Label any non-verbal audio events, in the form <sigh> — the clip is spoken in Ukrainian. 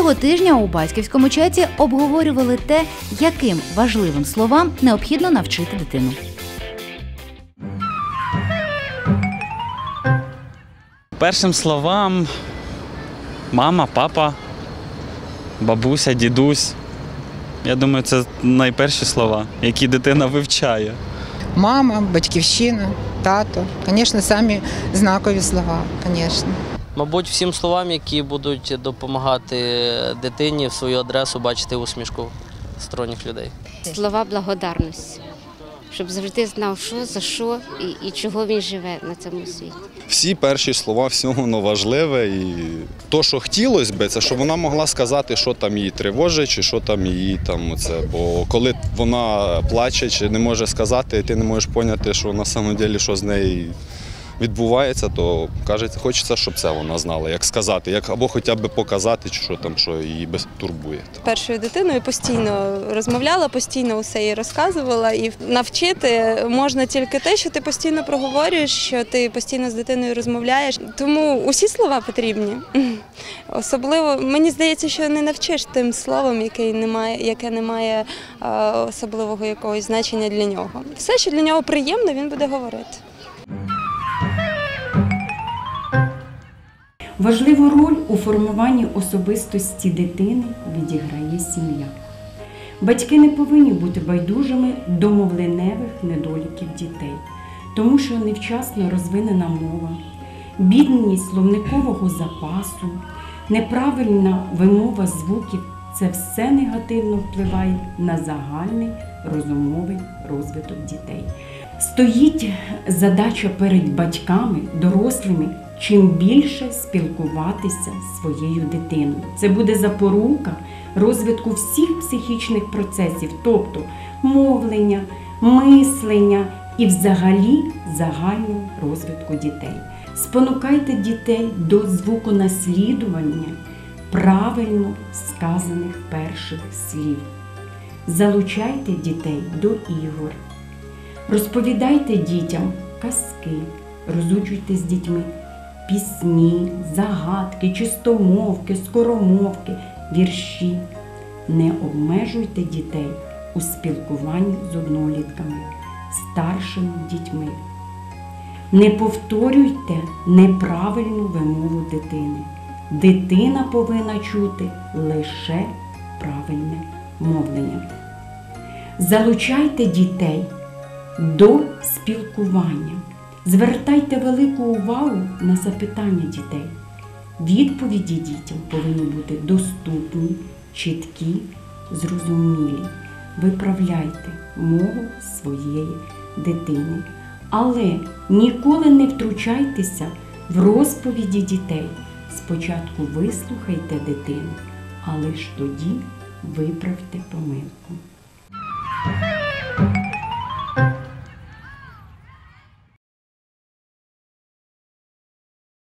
Цього тижня у батьківському чаті обговорювали те, яким важливим словам необхідно навчити дитину. Першим словам мама, папа, бабуся, дідусь. Я думаю, це найперші слова, які дитина вивчає. Мама, батьківщина, тато. Звісно, самі знакові слова, звісно. Мабуть, всім словам, які будуть допомагати дитині в свою адресу бачити усмішку сторонніх людей. слова благодарності, щоб завжди знав, що за що і, і чого він живе на цьому світі. всі перші слова, все воно важливе. І то, що хотілося б, це щоб вона могла сказати, що там її тривожить, чи що там її там оце. Бо коли вона плаче чи не може сказати, і ти не можеш поняти, що на самом деле, що з нею відбувається, то кажеться, хочеться, щоб це вона знала, як сказати, як або хоча б показати, що там, що її без турбує. першою дитиною постійно розмовляла, постійно усе їй розказувала. І навчити можна тільки те, що ти постійно проговорюєш, що ти постійно з дитиною розмовляєш. Тому усі слова потрібні. <laughs> Особливо мені здається, що не навчиш тим словом, яке не має, яке не має особливого якогось значення для нього. Все, що для нього приємно, він буде говорити. Важливу роль у формуванні особистості дитини відіграє сім'я. Батьки не повинні бути байдужими до мовленевих недоліків дітей, тому що невчасно розвинена мова, бідність словникового запасу, неправильна вимова звуків це все негативно впливає на загальний розумовий розвиток дітей. Стоїть задача перед батьками, дорослими, чим більше спілкуватися зі своєю дитиною. Це буде запорука розвитку всіх психічних процесів, тобто мовлення, мислення і взагалі загального розвитку дітей. Спонукайте дітей до звуконаслідування правильно сказаних перших слів. Залучайте дітей до ігор. Розповідайте дітям казки, розучуйте з дітьми пісні, загадки, чистомовки, скоромовки, вірші. Не обмежуйте дітей у спілкуванні з однолітками, старшими дітьми. Не повторюйте неправильну вимову дитини. Дитина повинна чути лише правильне мовлення. Залучайте дітей до спілкування. Звертайте велику увагу на запитання дітей. Відповіді дітям повинні бути доступні, чіткі, зрозумілі. Виправляйте мову своєї дитини. Але ніколи не втручайтеся в розповіді дітей. Спочатку вислухайте дитину, а лише тоді виправте помилку.